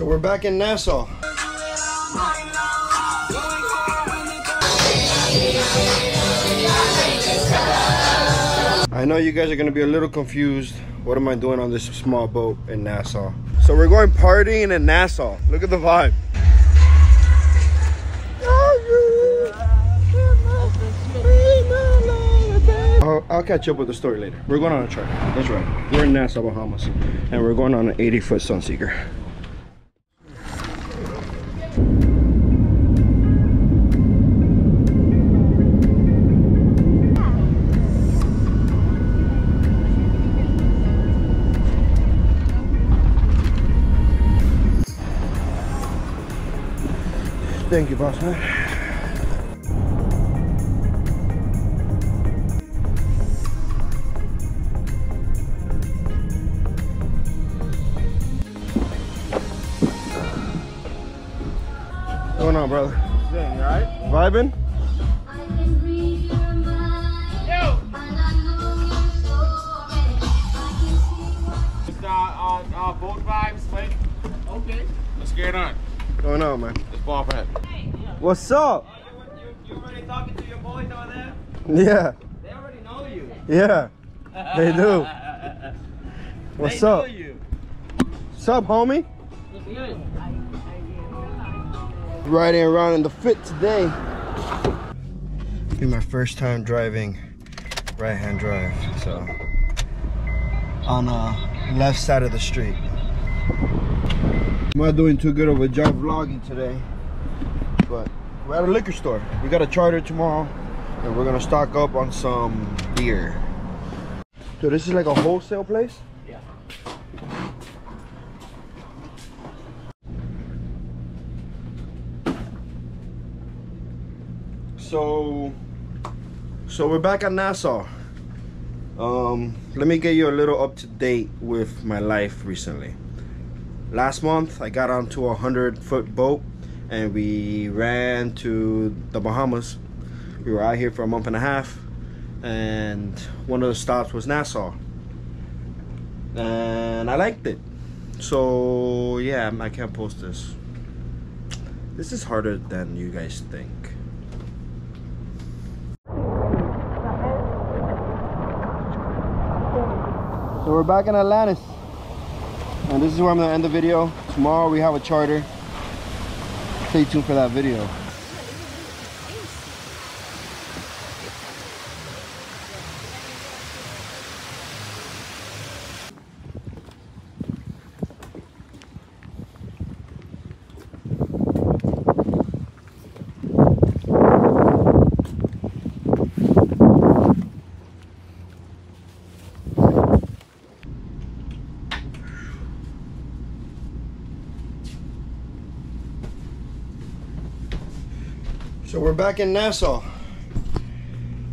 So we're back in Nassau. I know you guys are gonna be a little confused. What am I doing on this small boat in Nassau? So we're going partying in Nassau. Look at the vibe. I'll, catch up with the story later. We're going on a trip. That's right. We're in Nassau, Bahamas. And we're going on an 80 foot Sunseeker. Thank you, boss man. What's going on, brother? Vibing? Going on, man? Let's ball. What's up? You, you already talking to your boys down there? Yeah, They already know you. yeah. They do. What's they up? Know you. What's up, homie? Riding around in the fit today. Be my first time driving right-hand drive, so on the left side of the street. I'm not doing too good of a job vlogging today, but we're at a liquor store. We got a charter tomorrow, and we're gonna stock up on some beer. So this is like a wholesale place? Yeah. So, so we're back at Nassau. Um, let me get you a little up to date with my life recently. Last month, I got onto a hundred foot boat, and we ran to the Bahamas. We were out here for a month and a half, and one of the stops was Nassau, and I liked it. So yeah, I can't post this. This is harder than you guys think. So we're back in Atlantis. And this is where I'm gonna end the video. Tomorrow we have a charter. Stay tuned for that video. So we're back in Nassau.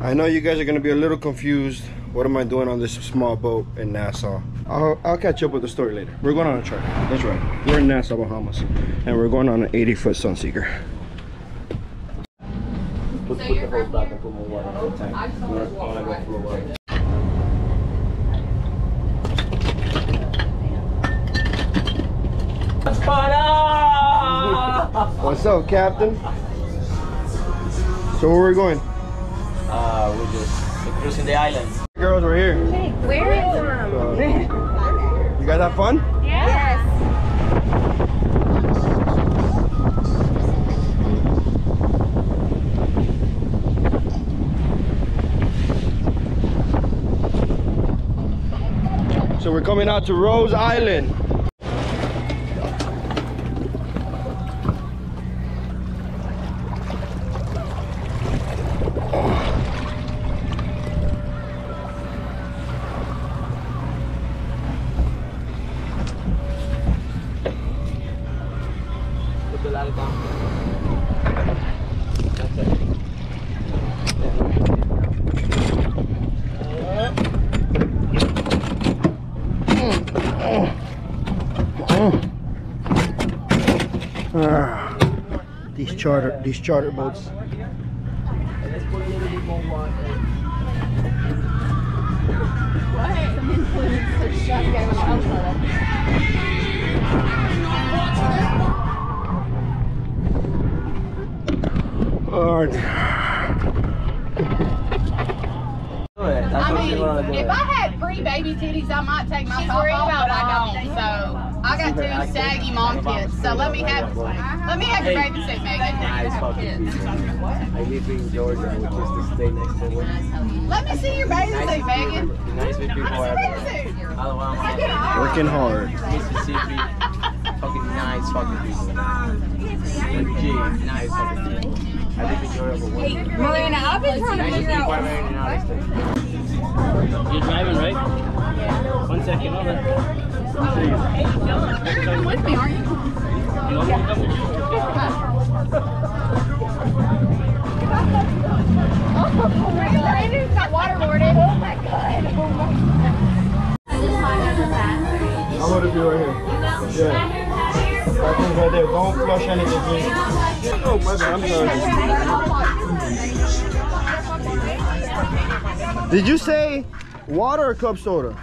I know you guys are gonna be a little confused. What am I doing on this small boat in Nassau? I'll, I'll catch up with the story later. We're going on a trip. That's right. We're in Nassau, Bahamas. And we're going on an 80 foot Sunseeker. Put, put the hose back and put more water in the tank. I wanna go full of water. What's up, Captain? So where are we going? Uh, we're just cruising the island. Girls, we're here. Where is them? So, you guys have fun? Yes. So we're coming out to Rose Island. charter these charter boats. All right. I mean, if I had three baby titties, I might take myself off, but I don't, so. I got two saggy mom kids. So let me have let me have your baby suit, Megan. Nice fucking people. I live in Georgia, which is the state next door. Let me see your baby suit, Megan. Nice people everywhere. Alabama, Working hard. Mississippi, fucking nice fucking people. Legit, nice fucking people. I live in Georgia for one year. Marina, I've been trying to Nice figure people out. are in the You're driving, right? One second, hold on. Want to come with you? Brandon's got waterboarded. Oh my god. I'm gonna be right here. Yeah. I right there. Don't flush anything. Oh, my. Did you say water or cup soda?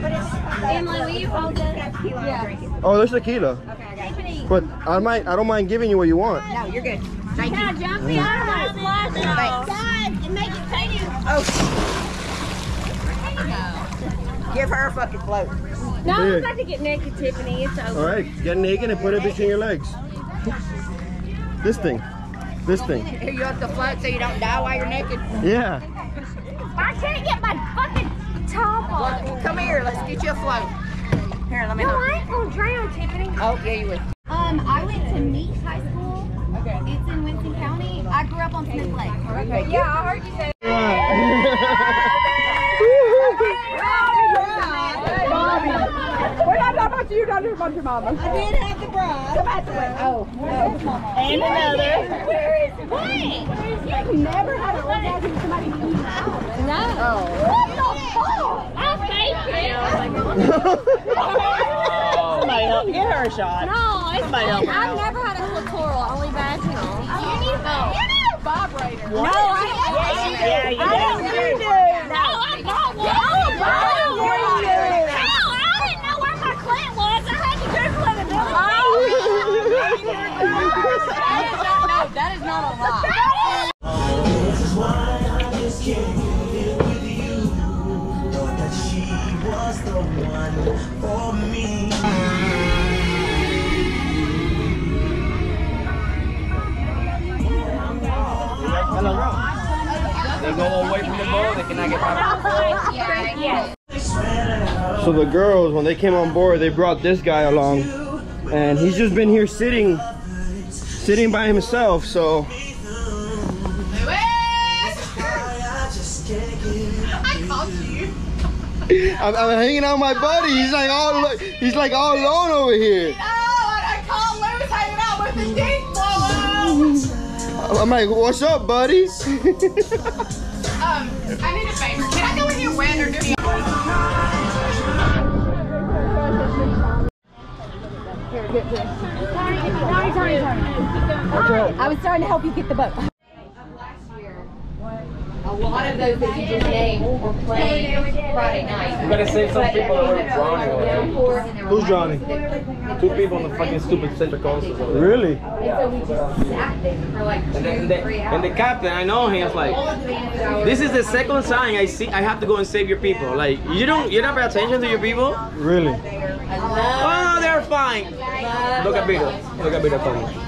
Emily, will you hold this? Yeah. Oh, there's tequila. Tiffany, But I might. I don't mind giving you what you want. can I jump the out of my splash Guys, and make it take you. Oh. Give her a fucking float. No, I'm about to get naked, Tiffany. It's over. All right, get naked and put it between your legs. This thing. This thing. You have to float so you don't die while you're naked. Yeah. I can't get my fucking top off. Come here, let's get you a float. Here, let me No. I ain't gonna drown, Tiffany. Oh, yeah, you will. Um, I went to Meek High School. Okay. It's in Winston County. I grew up on Smith Lake. Okay, Yeah, I heard you say not talking about you, not talking about your mama. I did have the bride. Come out the way. Oh. oh, And another. Where is what? You've never had an orgasm with somebody you No. What the fuck? I faked it. Oh somebody help get her a shot. No, it's I've never had a clitoral, only vaginal. You need You need a vibrator. No, I Yeah, you do. No, I got one. No, Yeah, you do. Hell, I didn't know where my clit was. I had to Google it and That is not a lie. They go away from the they cannot get out. So the girls, when they came on board, they brought this guy along, and he's just been here sitting, sitting by himself. So I called you. I'm, I'm hanging out with my buddy. He's like all, lo- he's like all alone over here. I called Louis hanging out with the dick blow I'm like, what's up, buddy? Um, I need a favor. Can I go in your wet or do you? I was trying to help you get the boat. Last year, A lot of those that you just named were playing Friday night. You gotta save some people that were drowning. Who's drowning? Two people on the fucking stupid center console. Really? And so we just sat there for like And two, the, and, the, three and the captain, I know him. I was like, this is the second sign I see. I have to go and save your people. Like you don't, you don't pay attention to your people. Really? Oh, they're fine. Look at Peter. Look at Peter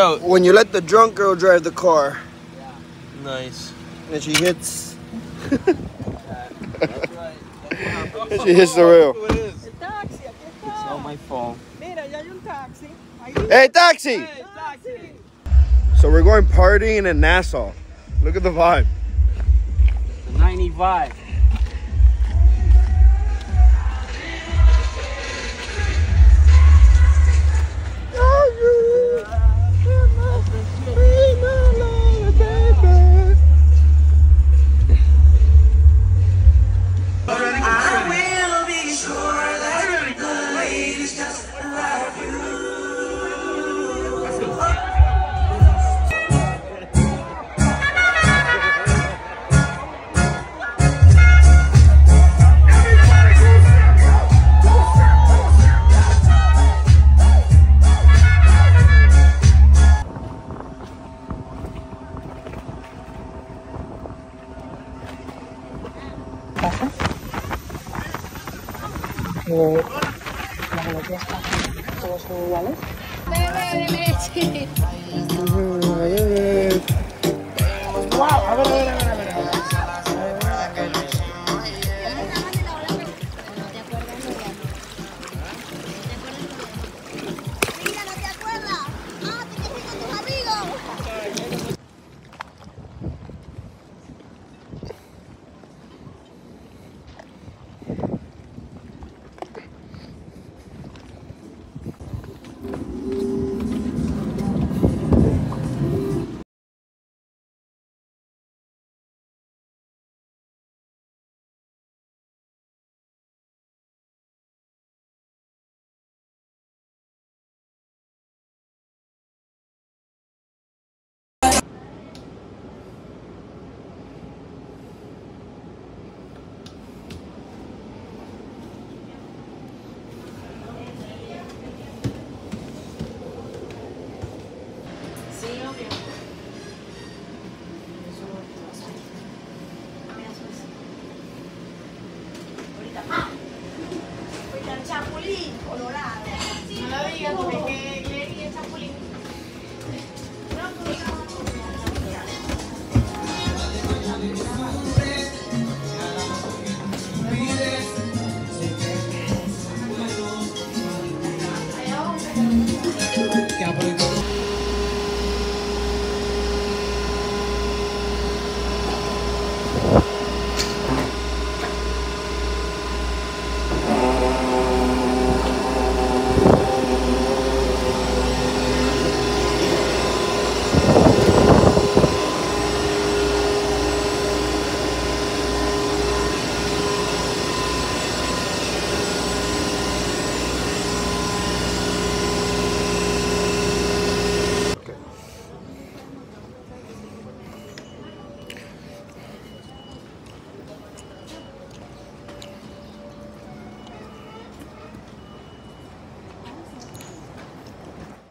Yo, when you let the drunk girl drive the car nice. and she hits. she hits the rail. It is. El taxi, aquí It's está. all my fault. Mira, ya hay un taxi. Ahí. Hey, taxi! Hey, taxi. So we're going partying in Nassau. Look at the vibe. The 95. Wow, a